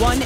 One